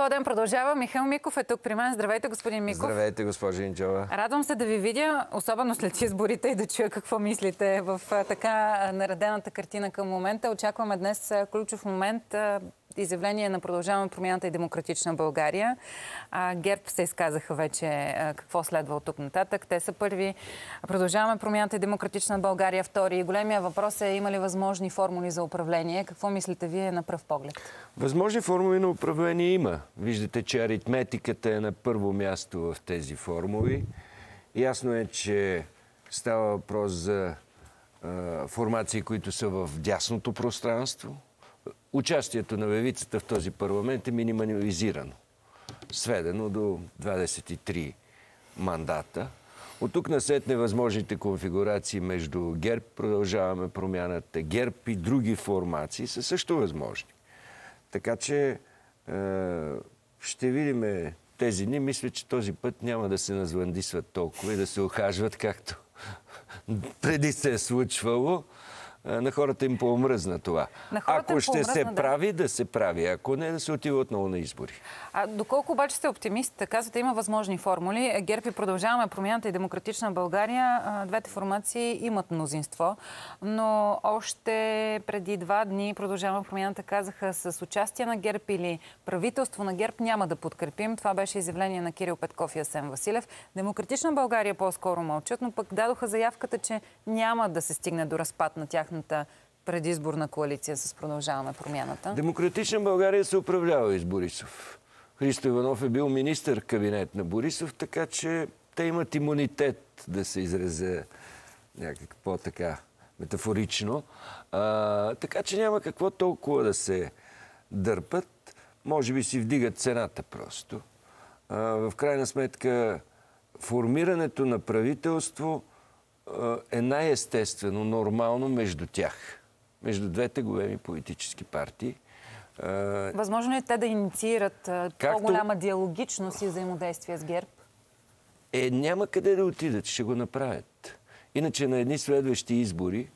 Твой ден продължава. Михаил Миков е тук при мен. Здравейте, господин Миков. Здравейте, госпожа Инджова. Радвам се да ви видя, особено след изборите и да чуя какво мислите в така наредената картина към момента. Очакваме днес ключов момент изявление на Продължаваме промяната и демократична България. А, ГЕРБ се изказаха вече а, какво следва от тук нататък. Те са първи. Продължаваме промяната и демократична България втори. Големия въпрос е има ли възможни формули за управление. Какво мислите вие на пръв поглед? Възможни формули на управление има. Виждате, че аритметиката е на първо място в тези формули. Ясно е, че става въпрос за формации, които са в дясното пространство, участието на левицата в този парламент е минимализирано. Сведено до 23 мандата. От тук насетне възможните конфигурации между ГЕРБ, продължаваме промяната, ГЕРБ и други формации са също възможни. Така че е, ще видим тези дни. Мисля, че този път няма да се названдисват толкова и да се охажват, както преди се е случвало на хората им поомръзна това. Ако ще се да. прави, да се прави. Ако не, да се отива отново на избори. А доколко обаче сте оптимист, казвате, има възможни формули. ГЕРБ и продължаваме промяната и демократична България. Двете формации имат мнозинство, но още преди два дни продължаваме промяната казаха с участие на ГЕРБ или правителство на ГЕРБ няма да подкрепим. Това беше изявление на Кирил Петков и Асен Василев. Демократична България по-скоро мълчат, но пък дадоха заявката, че няма да се стигне до разпад на тях тяхната предизборна коалиция с Продължаваме промяната? Демократична България се управлява из Борисов. Христо Иванов е бил министър кабинет на Борисов, така че те имат имунитет да се изразя някак по-така метафорично. А, така че няма какво толкова да се дърпат. Може би си вдигат цената просто. А, в крайна сметка формирането на правителство е най-естествено, нормално между тях. Между двете големи политически партии. Възможно е те да инициират по-голяма диалогичност и взаимодействие с ГЕРБ? Е, няма къде да отидат, ще го направят. Иначе на едни следващи избори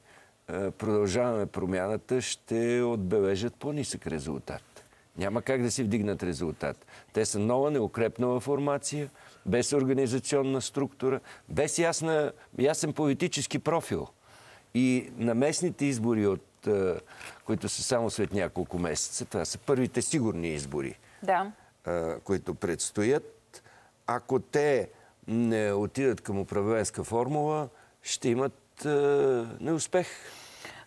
продължаваме промяната, ще отбележат по-нисък резултат. Няма как да си вдигнат резултат. Те са нова, неукрепнала формация, без организационна структура, без ясна, ясен политически профил. И на местните избори, от, които са само след няколко месеца, това са първите сигурни избори, да. които предстоят. Ако те не отидат към управленска формула, ще имат неуспех.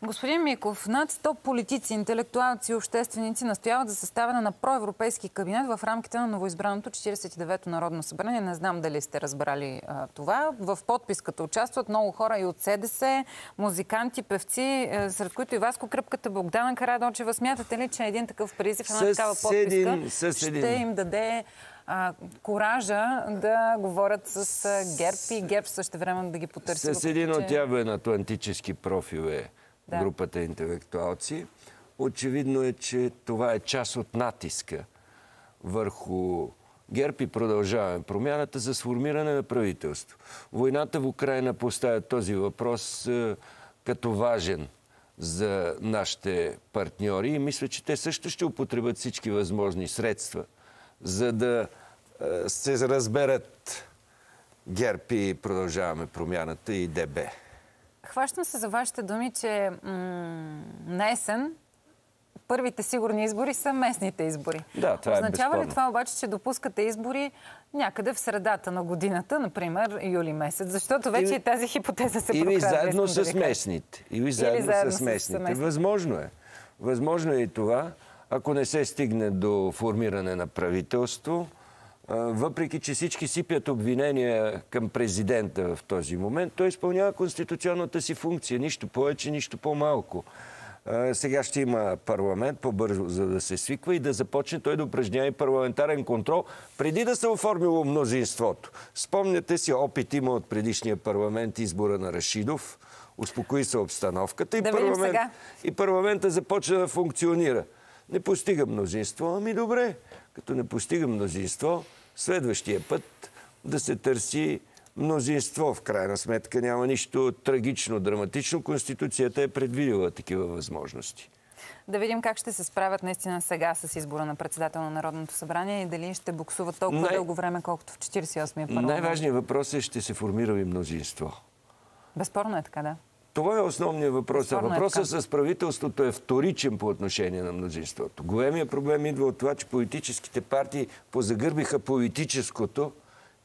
Господин Миков, над 100 политици, интелектуалци и общественици настояват за съставяне на проевропейски кабинет в рамките на новоизбраното 49-то Народно събрание. Не знам дали сте разбрали а, това. В подписката участват много хора и от СДС, музиканти, певци, е, сред които и Васко Кръпката, Богдана Карадочева. Смятате ли, че един такъв призив, една такава подписка ще им даде а, коража да говорят с ГЕРБ и ГЕРБ също време да ги потърси. С един от явен атлантически профил е да. групата интелектуалци. Очевидно е, че това е част от натиска върху ГЕРБ и продължаваме промяната за сформиране на правителство. Войната в Украина поставя този въпрос е, като важен за нашите партньори и мисля, че те също ще употребят всички възможни средства, за да е, се разберат ГЕРБ и продължаваме промяната и ДБ. Хващам се за вашите думи, че на есен първите сигурни избори са местните избори. Да, това е Означава ли това обаче, че допускате избори някъде в средата на годината, например юли месец? Защото вече и, тази хипотеза се Или заедно с местните. Или заедно, Или заедно с, местните. с местните. Възможно е. Възможно е и това, ако не се стигне до формиране на правителство, въпреки че всички сипят обвинения към президента в този момент, той изпълнява конституционната си функция. Нищо повече, нищо по-малко. Сега ще има парламент по-бързо, за да се свиква и да започне той да упражнява и парламентарен контрол, преди да се оформило мнозинството. Спомняте си, опит има от предишния парламент избора на Рашидов. Успокои се обстановката и, да парламент, и парламента започна да функционира. Не постига мнозинство, ами добре. Като не постига мнозинство, следващия път да се търси мнозинство. В крайна сметка няма нищо трагично, драматично. Конституцията е предвидила такива възможности. Да видим как ще се справят наистина сега с избора на председател на Народното събрание и дали ще буксуват толкова Най... дълго време, колкото в 48-я парламент. Най-важният въпрос е ще се формира ли мнозинство. Безспорно е така, да. Това е основният въпрос. Безспорно е Въпросът е с правителството е вторичен по отношение на мнозинството. Големия проблем идва от това, че политическите партии позагърбиха политическото,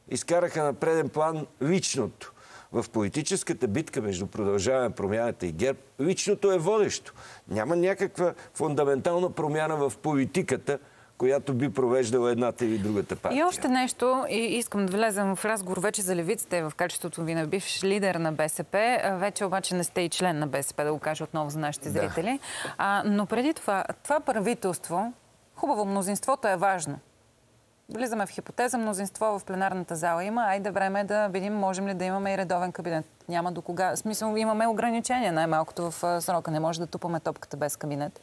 изкараха на преден план личното в политическата битка между продължаване промяната и ГЕРБ, личното е водещо. Няма някаква фундаментална промяна в политиката, която би провеждала едната или другата партия. И още нещо, и искам да влезем в разговор вече за левиците в качеството ви на бивш лидер на БСП. Вече обаче не сте и член на БСП, да го кажа отново за нашите да. зрители. А, но преди това, това правителство, хубаво, мнозинството е важно влизаме в хипотеза, мнозинство в пленарната зала има, айде време е да видим можем ли да имаме и редовен кабинет. Няма до кога. В смисъл имаме ограничения най-малкото в срока. Не може да тупаме топката без кабинет.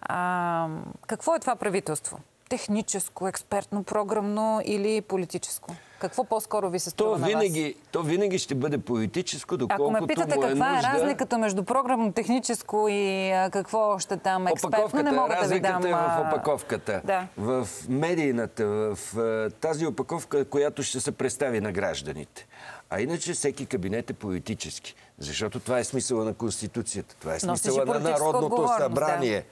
А, какво е това правителство? Техническо, експертно, програмно или политическо? Какво по-скоро ви се струва то винаги, на вас? То винаги ще бъде политическо, доколкото Ако ме питате му е каква нужда... е разликата между програмно, техническо и какво още там експертно, не мога да ви дам... е в опаковката. Да. В медийната, в тази опаковка, която ще се представи на гражданите. А иначе всеки кабинет е политически. Защото това е смисъла на Конституцията. Това е смисъла на Народното събрание. Да.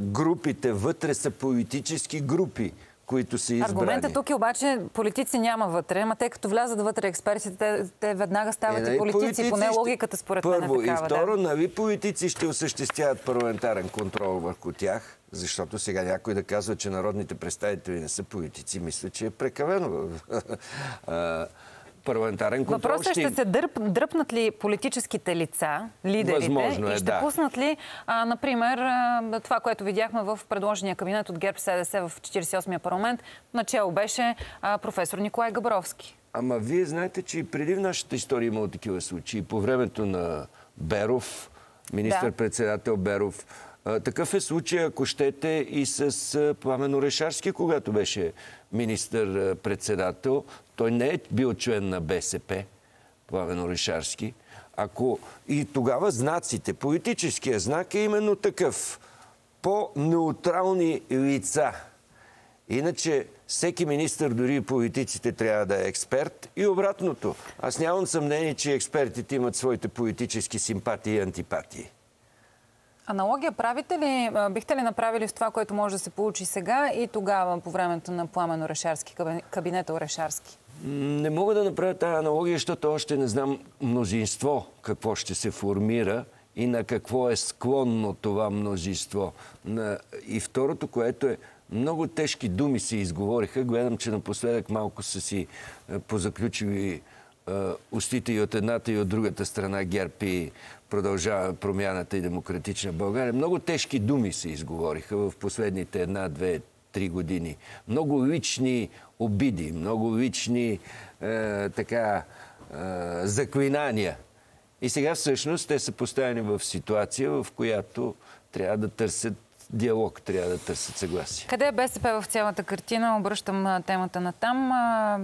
Групите вътре са политически групи които са избрани. Аргументът тук е обаче политици няма вътре, ама те като влязат вътре експертите, те, те веднага стават е, и политици, политици поне логиката според мен е такава. И второ, да. нали политици ще осъществяват парламентарен контрол върху тях, защото сега някой да казва, че народните представители не са политици, мисля, че е прекалено парламентарен контрол. Въпросът е, ще се дърп, дръпнат ли политическите лица, лидерите Възможно е, и ще да. пуснат ли, а, например, а, това, което видяхме в предложения кабинет от ГЕРБ СДС в 48-я парламент, начало беше а, професор Николай Габровски. Ама вие знаете, че и преди в нашата история имало такива случаи. По времето на Беров, министър-председател Беров, такъв е случай, ако щете, и с Пламен Орешарски, когато беше министър-председател. Той не е бил член на БСП, Пламен Орешарски. Ако и тогава знаците, политическия знак е именно такъв. По-неутрални лица. Иначе всеки министр, дори и политиците, трябва да е експерт. И обратното. Аз нямам съмнение, че експертите имат своите политически симпатии и антипатии. Аналогия правите ли, бихте ли направили с това, което може да се получи сега и тогава по времето на Пламен Орешарски, кабинета Орешарски? Не мога да направя тази аналогия, защото още не знам мнозинство какво ще се формира и на какво е склонно това мнозинство. И второто, което е много тежки думи се изговориха. Гледам, че напоследък малко са си позаключили устите и от едната и от другата страна ГЕРБ и продължава промяната и демократична България. Много тежки думи се изговориха в последните една, две, три години. Много лични обиди, много лични е, така, е, заклинания. И сега всъщност те са поставени в ситуация, в която трябва да търсят диалог трябва да търсят съгласие. Къде е БСП в цялата картина? Обръщам темата на там.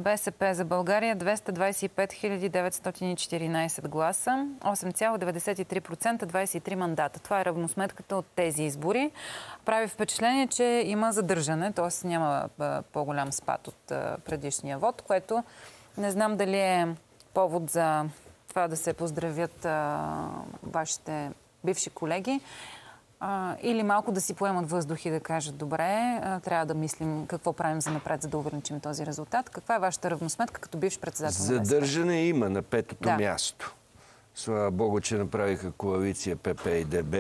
БСП за България 225 914 гласа, 8,93%, 23 мандата. Това е равносметката от тези избори. Прави впечатление, че има задържане, т.е. няма по-голям спад от предишния вод, което не знам дали е повод за това да се поздравят вашите бивши колеги а, или малко да си поемат въздух и да кажат, добре, а, трябва да мислим какво правим за напред, за да ограничим този резултат. Каква е вашата равносметка като бивш председател Задържане има на петото да. място. Слава Богу, че направиха коалиция ПП и ДБ.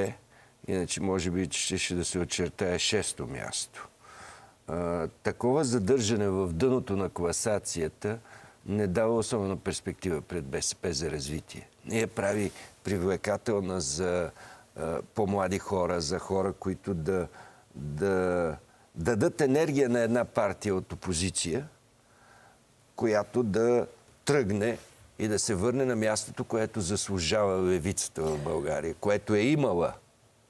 Иначе, може би, ще, ще да се очертае шесто място. А, такова задържане в дъното на класацията не дава особена перспектива пред БСП за развитие. Не прави привлекателна за по-млади хора, за хора, които да, да дадат енергия на една партия от опозиция, която да тръгне и да се върне на мястото, което заслужава левицата в България, което е имала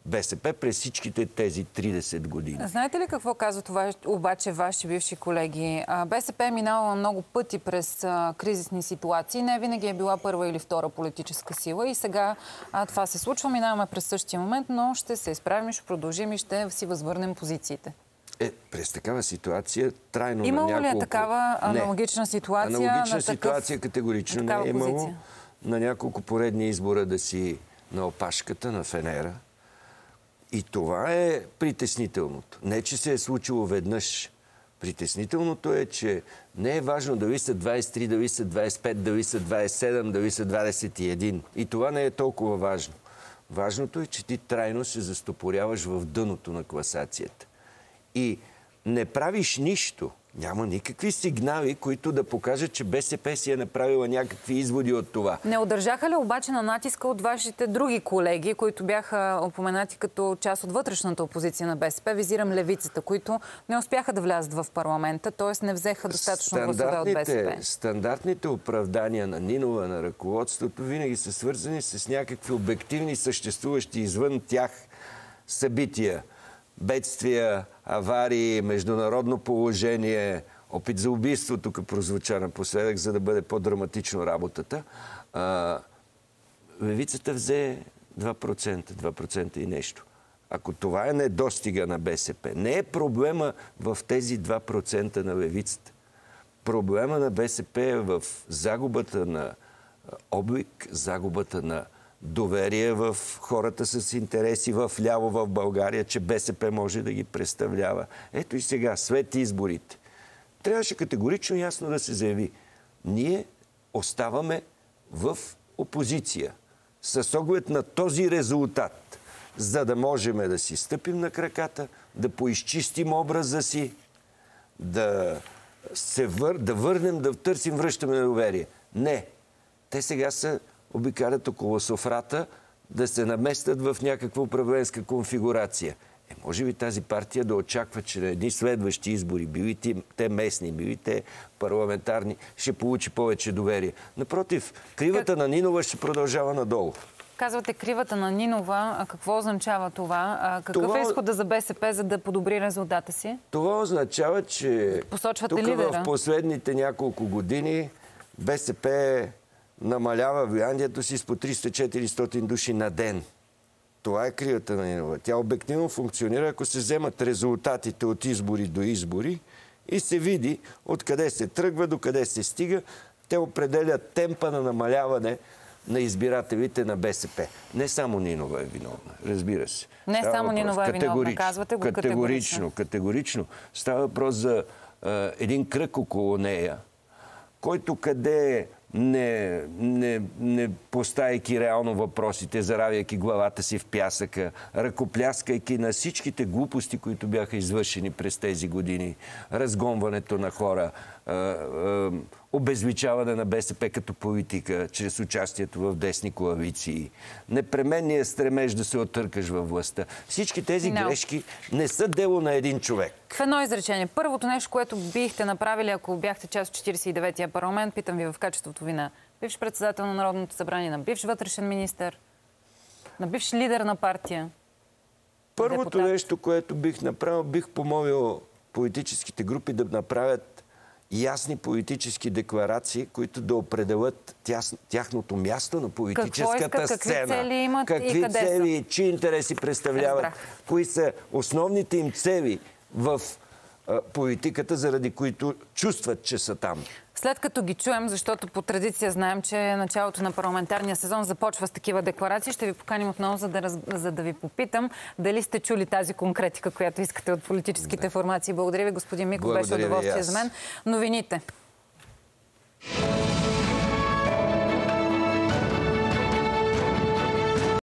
БСП през всичките тези 30 години. Знаете ли какво казва това обаче ваши бивши колеги? БСП е минала много пъти през кризисни ситуации. Не винаги е била първа или втора политическа сила и сега а, това се случва. Минаваме през същия момент, но ще се изправим, ще продължим и ще си възвърнем позициите. Е, през такава ситуация трайно Имало на няколко... ли е такава аналогична не. ситуация? Аналогична на такъв... ситуация категорично не е имало. Позиция? На няколко поредни избора да си на опашката, на фенера. И това е притеснителното. Не, че се е случило веднъж. Притеснителното е, че не е важно дали са 23, дали са 25, дали са 27, дали са 21. И това не е толкова важно. Важното е, че ти трайно се застопоряваш в дъното на класацията. И не правиш нищо – няма никакви сигнали, които да покажат, че БСП си е направила някакви изводи от това. Не удържаха ли обаче на натиска от вашите други колеги, които бяха упоменати като част от вътрешната опозиция на БСП? Визирам левицата, които не успяха да влязат в парламента, т.е. не взеха достатъчно гласове от БСП. Стандартните оправдания на Нинова, на ръководството, винаги са свързани с някакви обективни, съществуващи извън тях събития бедствия, аварии, международно положение, опит за убийство тук прозвуча напоследък, за да бъде по-драматично работата. А, левицата взе 2%, 2% и нещо. Ако това е недостига на БСП, не е проблема в тези 2% на левицата. Проблема на БСП е в загубата на облик, загубата на доверие в хората с интереси в ляво в България, че БСП може да ги представлява. Ето и сега, след изборите, трябваше категорично ясно да се заяви. Ние оставаме в опозиция. С оглед на този резултат, за да можем да си стъпим на краката, да поизчистим образа си, да, се вър... да върнем, да търсим, връщаме на доверие. Не. Те сега са обикалят около софрата, да се наместят в някаква управленска конфигурация. Е, може би тази партия да очаква, че на едни следващи избори, били те местни, били те парламентарни, ще получи повече доверие. Напротив, кривата как... на Нинова ще продължава надолу. Казвате кривата на Нинова. А какво означава това? А какъв това... е изхода за БСП, за да подобри резултата си? Това означава, че Посочвате тук лидера? в последните няколко години БСП намалява влиянието си с по 300-400 души на ден. Това е кривата на Нинова. Тя обективно функционира, ако се вземат резултатите от избори до избори и се види откъде се тръгва, до къде се стига. Те определят темпа на намаляване на избирателите на БСП. Не само Нинова е виновна, разбира се. Не Става само въпрос. Нинова е виновна, казвате го категорично. Категорично, категорично. Става въпрос за а, един кръг около нея, който къде не, не, не поставяйки реално въпросите, заравяйки главата си в пясъка, ръкопляскайки на всичките глупости, които бяха извършени през тези години, разгонването на хора, обезвичаване на БСП като политика, чрез участието в десни коалиции, непременния стремеж да се отъркаш във властта. Всички тези no. грешки не са дело на един човек. В едно изречение. Първото нещо, което бихте направили, ако бяхте част от 49-я парламент, питам ви в качеството ви на бивш председател на Народното събрание, на бивш вътрешен министр, на бивш лидер на партия. Първото депутат. нещо, което бих направил, бих помолил политическите групи да направят ясни политически декларации, които да определят тяс, тяхното място на политическата Какво искат, сцена. Какви цели имат какви и къде цели, са? чии интереси представляват, Разбрах. кои са основните им цели в политиката, заради които чувстват, че са там. След като ги чуем, защото по традиция знаем, че началото на парламентарния сезон започва с такива декларации, ще ви поканим отново, за да, раз... за да ви попитам дали сте чули тази конкретика, която искате от политическите Не. формации. Благодаря ви, господин Миков, беше удоволствие за мен. Новините.